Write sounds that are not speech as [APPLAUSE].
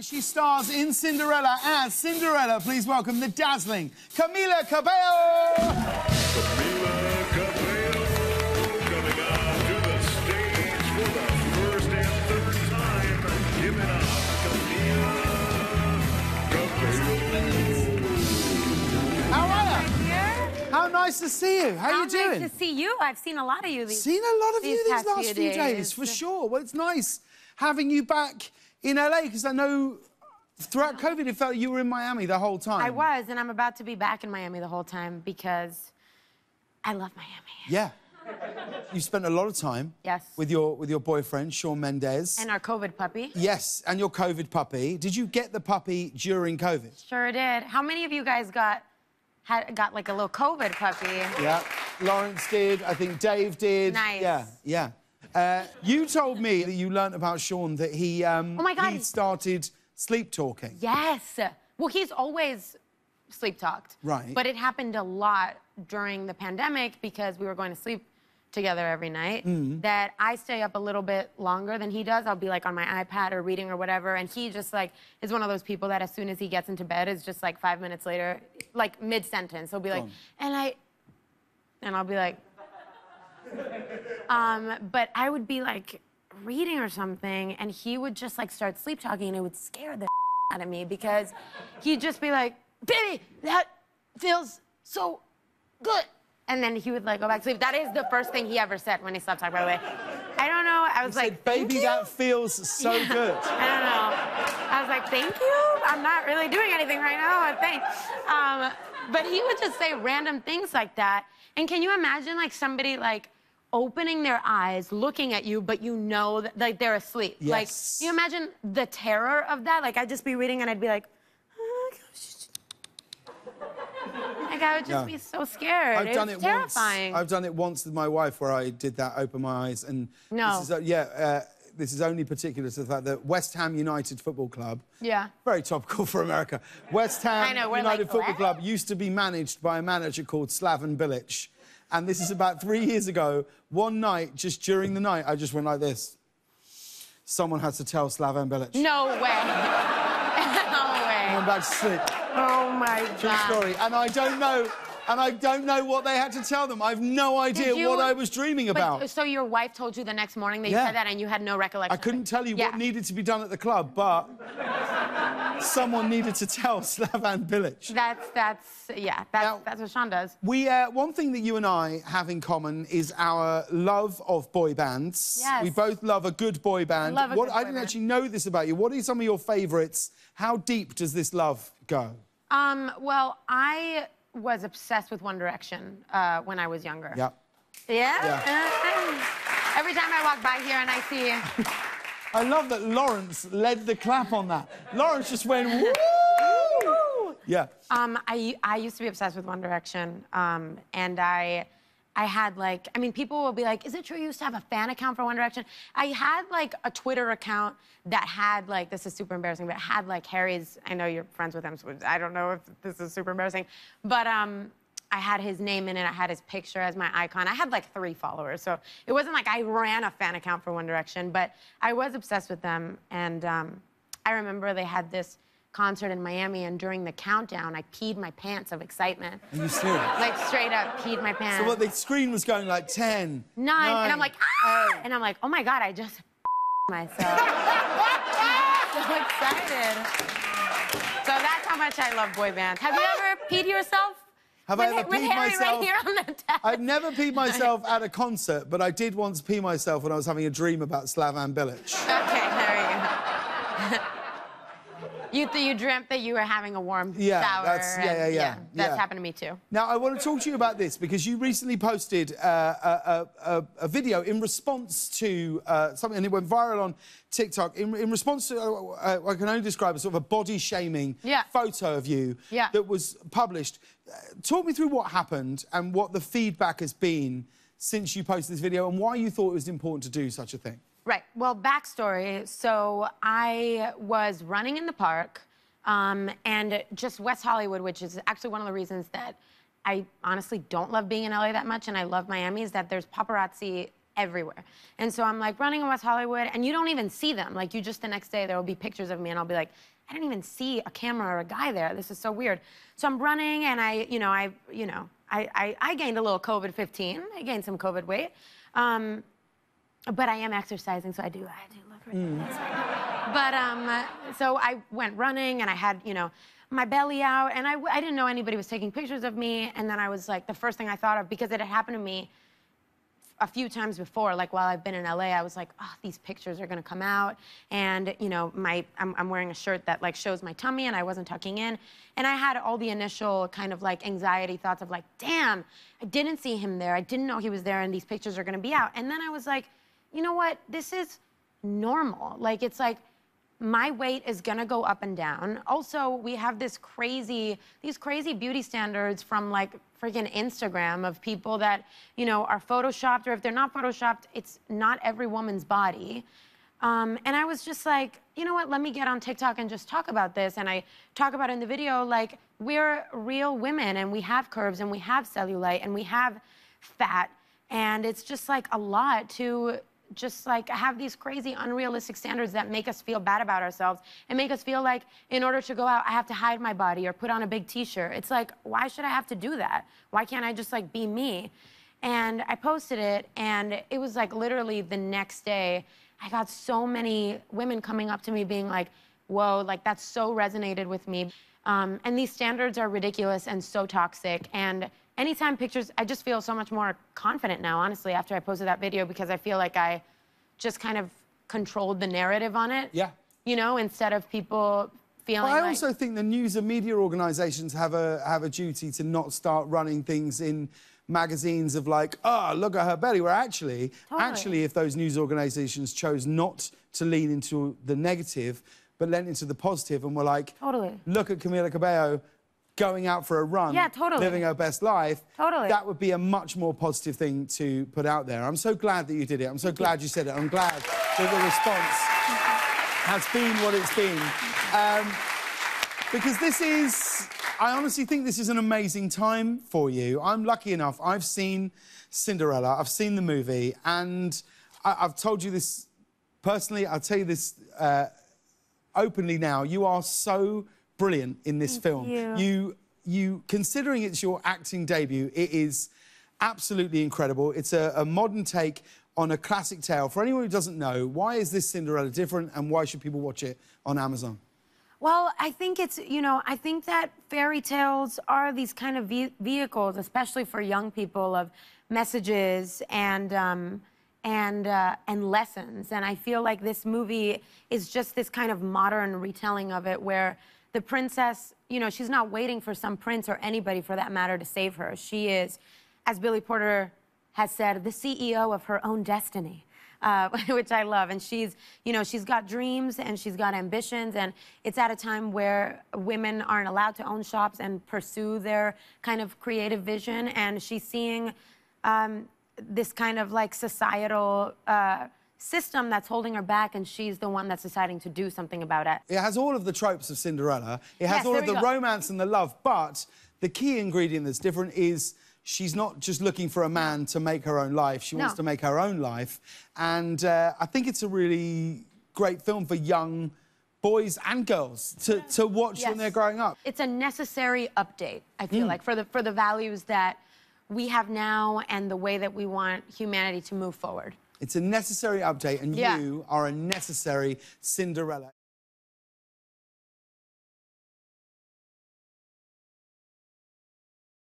She stars in Cinderella as Cinderella. Please welcome the dazzling Camila Cabello. Camila Cabello coming onto the stage for the first and third time. Give it up, Camila Cabello. How are you? How nice to see you. How, How you doing? nice to see you. I've seen a lot of you these. Seen a lot of these you these last few few days. days. for sure. Well, it's nice having you back in LA because I know throughout COVID it felt like you were in Miami the whole time. I was, and I'm about to be back in Miami the whole time because I love Miami. Yeah. You spent a lot of time. Yes. With your with your boyfriend Shawn Mendes. And our COVID puppy. yes, and your COVID puppy. Did you get the puppy during COVID? Sure did. How many of you guys got had got like a little COVID puppy? Yeah. Lawrence did. I think Dave did. Nice. Yeah, yeah. Uh, you told me that you learnt about Shawn that he um, Oh my God. he started sleep talking. Yes. Well, he's always sleep talked. Right. But it happened a lot during the pandemic because we were going to sleep together every night. Mm-hmm. That I stay up a little bit longer than he does. I'll be like on my iPad or reading or whatever, and he just like is one of those people that as soon as he gets into bed is just like five minutes later, like mid sentence, he'll be like, on. and I, and I'll be like, um, but I would be like reading or something, and he would just like start sleep talking, and it would scare the [LAUGHS] out of me because he'd just be like, "Baby, that feels so good," and then he would like go back to sleep. That is the first thing he ever said when he stopped talking. By the way, I don't know. I was He like, said, "Baby, that feels so [LAUGHS] good." I don't know. I was like, thank you. I'm not really doing anything right now. Thanks. Um, but he would just say random things like that. And can you imagine like somebody like opening their eyes, looking at you, but you know that like they're asleep? Yes. Like, you imagine the terror of that? Like I'd just be reading and I'd be like, "Oh, [LAUGHS] gosh." like I would just Yeah. be so scared. I've it done it terrifying. once. I've done it once with my wife where I did that, open my eyes, and No. this is, uh, yeah, uh, this is only particular to the fact that West Ham United Football Club, Yeah. very topical for America. West Ham know, United like, Football what? Club used to be managed by a manager called Slaven Bilic, and this is about three years ago. One night, just during the night, I just went like this. Someone has to tell Slaven Bilic. No way. [LAUGHS] no way. I'm back to sleep. Oh my God. True story. And I don't know, and I don't know what they had to tell them. I've no idea you- what I was dreaming But, about. so your wife told you the next morning that you Yeah. said that and you had no recollection. I couldn't tell you yeah. what needed to be done at the club, but someone needed to tell [LAUGHS] Slaven Bilic. That's that's yeah. That's Now- that's what Shawn does. We, uh, one thing that you and I have in common is our love of boy bands. Yes. We both love a good boy band. Love a what, good I boy didn't band. actually know this about you. What are some of your favourites? How deep does this love go? Um. Well, I was obsessed with One Direction uh, when I was younger. Yeah. Yeah. [LAUGHS] Every time I walk by here and I see. I love that Lawrence led the clap on that. Lawrence just went, [LAUGHS] woo! Yeah. Um, I I used to be obsessed with One Direction, um, and I I had like I mean people will be like, is it true you used to have a fan account for One Direction? I had like a Twitter account that had like this is super embarrassing, but had like Harry's. I know you're friends with him, so I don't know if this is super embarrassing, but um. I had his name in it. I had his picture as my icon. I had like three followers, so it wasn't like I ran a fan account for One Direction, but I was obsessed with them. And um, I remember they had this concert in Miami, and during the countdown, I peed my pants of excitement. Are you serious? Like straight up peed my pants. So what the screen was going like 10, nine, and I'm like, ah! eight. and I'm like, oh my god, I just [LAUGHS] myself. [LAUGHS] so excited. So that's how much I love boy bands. Have you ever peed yourself? Have I ever with peed myself? right here on the. I've never peed [LAUGHS] myself at a concert, but I did once pee myself when I was having a dream about Slaven Bilic. [LAUGHS] Okay, there you go. You th- you dreamt that you were having a warm Yeah, shower. that's- yeah, and- yeah, yeah, That's yeah. happened to me too. Now, I want to talk to you about this because you recently posted uh, a, a, a, a video in response to uh, something, and it went viral on TikTok. In, in response to, uh, uh, I can only describe as sort of a body shaming Yeah. photo of you Yeah. that was published. Uh, talk me through what happened and what the feedback has been since you posted this video and why you thought it was important to do such a thing. Right. Well, backstory. So I was running in the park, um, and just West Hollywood, which is actually one of the reasons that I honestly don't love being in LA that much, and I love Miami, is that there's paparazzi everywhere. And so I'm like running in West Hollywood, and you don't even see them. Like you just the next day there will be pictures of me, and I'll be like, I didn't even see a camera or a guy there. This is so weird. So I'm running, and I, you know, I, you know, I, I, I gained a little COVID 15. I gained some COVID weight. Um, but I am exercising, so I do, I do look really nice. But um, so I went running, and I had, you know, my belly out, and I, I didn't know anybody was taking pictures of me. And then I was like, the first thing I thought of, because it had happened to me a few times before, like while I've been in LA, I was like, oh, these pictures are gonna come out, and you know, my I'm, I'm wearing a shirt that like shows my tummy, and I wasn't tucking in, and I had all the initial kind of like anxiety thoughts of like, damn, I didn't see him there, I didn't know he was there, and these pictures are gonna be out, and then I was like, you know what, this is normal, like it's like my weight is gonna go up and down. Also, we have this crazy, these crazy beauty standards from like freaking Instagram of people that, you know, are photoshopped, or if they're not photoshopped, it's not every woman's body. Um, and I was just like, you know what, let me get on TikTok and just talk about this. And I talk about in the video, like, we're real women and we have curves and we have cellulite and we have fat. And it's just like a lot to just like have these crazy unrealistic standards that make us feel bad about ourselves and make us feel like in order to go out i have to hide my body or put on a big t-shirt. It's like why should i have to do that? Why can't i just like be me? And i posted it and it was like literally the next day i got so many women coming up to me being like whoa like that's so resonated with me. Um, and these standards are ridiculous and so toxic and anytime pictures, I just feel so much more confident now, honestly, after I posted that video because I feel like I just kind of controlled the narrative on it. Yeah. You know, instead of people feeling I like. also think the news and media organisations have a have a duty to not start running things in magazines of like, oh, look at her belly. Where actually, Totally. actually, if those news organisations chose not to lean into the negative, but leaned into the positive, and were like, Totally. look at Camila Cabello going out for a run, Yeah, totally. living her best life. Totally. That would be a much more positive thing to put out there. I'm so glad that you did it. I'm so glad you said it. I'm glad that the response has been what it's been. Um, because this is, I honestly think this is an amazing time for you. I'm lucky enough, I've seen Cinderella, I've seen the movie, and I, I've told you this personally, I'll tell you this uh, openly now. You are so brilliant in this film. you. you, you, considering it's your acting debut, it is absolutely incredible. It's a, a modern take on a classic tale. For anyone who doesn't know, why is this Cinderella different, and why should people watch it on Amazon? Well, I think it's, you know, I think that fairy tales are these kind of ve- vehicles, especially for young people, of messages and, um, and, uh, and lessons. And I feel like this movie is just this kind of modern retelling of it where the princess, you know, she's not waiting for some prince or anybody for that matter to save her. She is, as Billy Porter has said, the CEO of her own destiny. Uh, [LAUGHS] which I love, and she's, you know, she's got dreams and she's got ambitions, and it's at a time where women aren't allowed to own shops and pursue their kind of creative vision, and she's seeing um, this kind of like societal uh, system that's holding her back, and she's the one that's deciding to do something about it. It has all of the tropes of Cinderella. It has Yes, all of the go. romance and the love, but the key ingredient that's different is she's not just looking for a man to make her own life. She wants to make her own life. And uh, I think it's a really great film for young boys and girls to, to watch when they're growing up. It's a necessary update, I feel Mm. like, for the for the values that we have now and the way that we want humanity to move forward. It's a necessary update, and Yeah. you are a necessary Cinderella.